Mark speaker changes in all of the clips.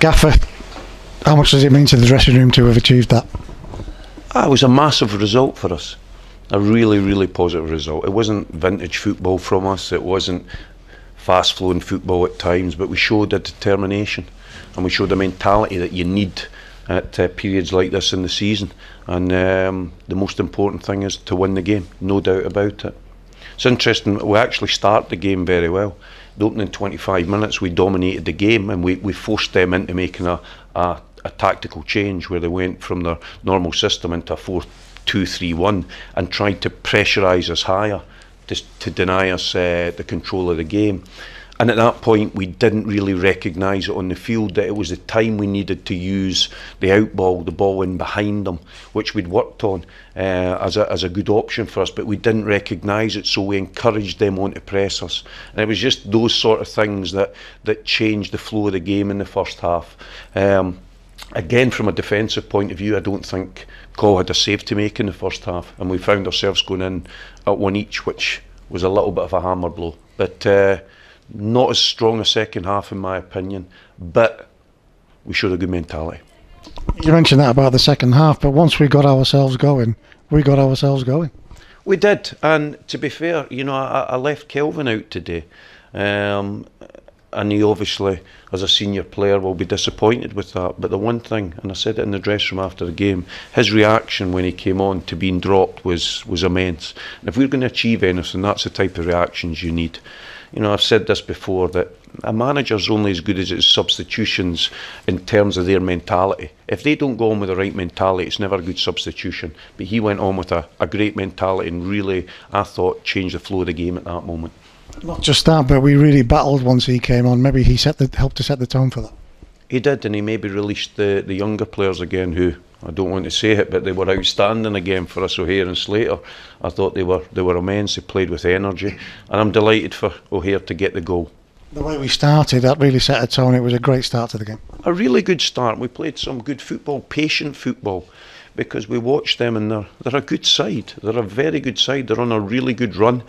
Speaker 1: Gaffer, how much does it mean to the dressing room to have achieved that?
Speaker 2: Ah, it was a massive result for us. A really, really positive result. It wasn't vintage football from us. It wasn't fast flowing football at times, but we showed a determination and we showed a mentality that you need at uh, periods like this in the season. And um, the most important thing is to win the game, no doubt about it. It's interesting, we actually start the game very well. The opening 25 minutes, we dominated the game and we, we forced them into making a, a, a tactical change where they went from their normal system into a 4 2 3 1 and tried to pressurise us higher to, to deny us uh, the control of the game. And at that point, we didn't really recognise it on the field that it was the time we needed to use the out ball, the ball in behind them, which we'd worked on uh, as, a, as a good option for us, but we didn't recognise it, so we encouraged them on to press us. And it was just those sort of things that, that changed the flow of the game in the first half. Um, again, from a defensive point of view, I don't think Col had a save to make in the first half, and we found ourselves going in at one each, which was a little bit of a hammer blow. But uh, not as strong a second half, in my opinion, but we showed a good mentality.
Speaker 1: You mentioned that about the second half, but once we got ourselves going, we got ourselves going.
Speaker 2: We did, and to be fair, you know, I, I left Kelvin out today. Um, and he obviously, as a senior player, will be disappointed with that. But the one thing, and I said it in the dressing room after the game, his reaction when he came on to being dropped was was immense. And if we're going to achieve anything, that's the type of reactions you need. You know, I've said this before that a manager's only as good as his substitutions in terms of their mentality. If they don't go on with the right mentality, it's never a good substitution. But he went on with a, a great mentality and really, I thought, changed the flow of the game at that moment.
Speaker 1: Not just that, but we really battled once he came on. Maybe he set the helped to set the tone for that.
Speaker 2: He did, and he maybe released the, the younger players again who I don't want to say it, but they were outstanding again for us O'Hare and Slater. I thought they were they were immense. They played with energy, and I'm delighted for O'Hare to get the goal.
Speaker 1: The way we started, that really set a tone. It was a great start to the game.
Speaker 2: A really good start. We played some good football, patient football, because we watched them and they're they're a good side. They're a very good side. They're on a really good run.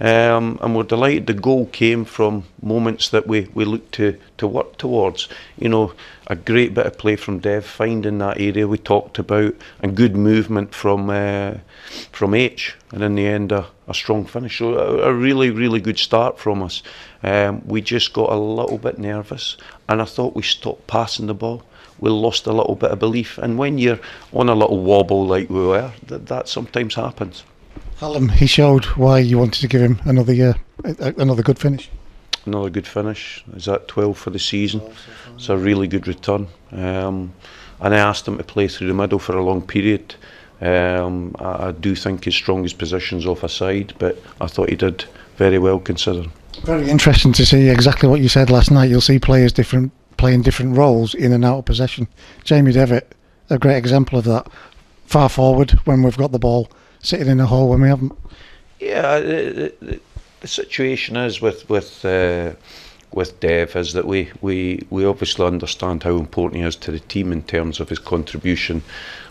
Speaker 2: Um, and we're delighted the goal came from moments that we, we looked to, to work towards. You know, a great bit of play from Dev, finding that area we talked about, and good movement from uh, from H, and in the end, a, a strong finish. So, a, a, really, really good start from us. Um, we just got a little bit nervous, and I thought we stopped passing the ball. We lost a little bit of belief, and when you're on a little wobble like we were, that, that sometimes happens.
Speaker 1: Hallam, he showed why you wanted to give him another year, another good finish.
Speaker 2: Another good finish. Is that 12 for the season? It's a really good return. Um, and I asked him to play through the middle for a long period. Um, I, I, do think his strongest position's off a side, but I thought he did very well considering.
Speaker 1: Very interesting to see exactly what you said last night. You'll see players different playing different roles in and out of possession. Jamie Devitt, a great example of that. Far forward when we've got the ball, sitting in the hole when we haven't.
Speaker 2: Yeah, the, the, the situation is with with uh, with Dev is that we, we we obviously understand how important he is to the team in terms of his contribution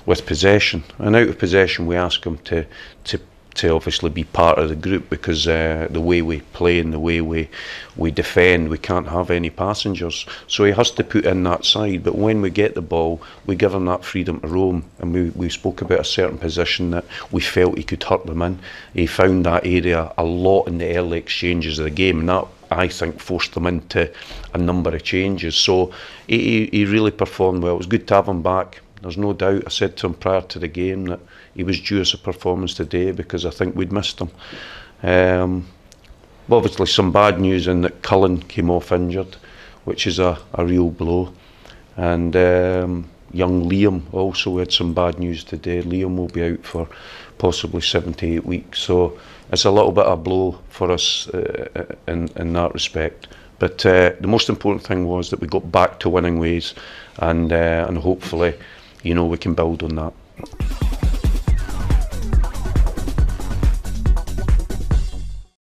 Speaker 2: with possession, and out of possession we ask him to to to obviously be part of the group because uh, the way we play and the way we we defend, we can't have any passengers. So he has to put in that side. But when we get the ball, we give him that freedom to roam. And we, we spoke about a certain position that we felt he could hurt them in. He found that area a lot in the early exchanges of the game, and that I think forced them into a number of changes. So he, he really performed well. It was good to have him back. There's no doubt. I said to him prior to the game that he was due us a performance today because I think we'd missed him. Um, obviously, some bad news in that Cullen came off injured, which is a, a real blow. And um, young Liam also had some bad news today. Liam will be out for possibly seven to eight weeks. So it's a little bit of a blow for us uh, in, in that respect. But uh, the most important thing was that we got back to winning ways, and uh, and hopefully, you know, we can build on that.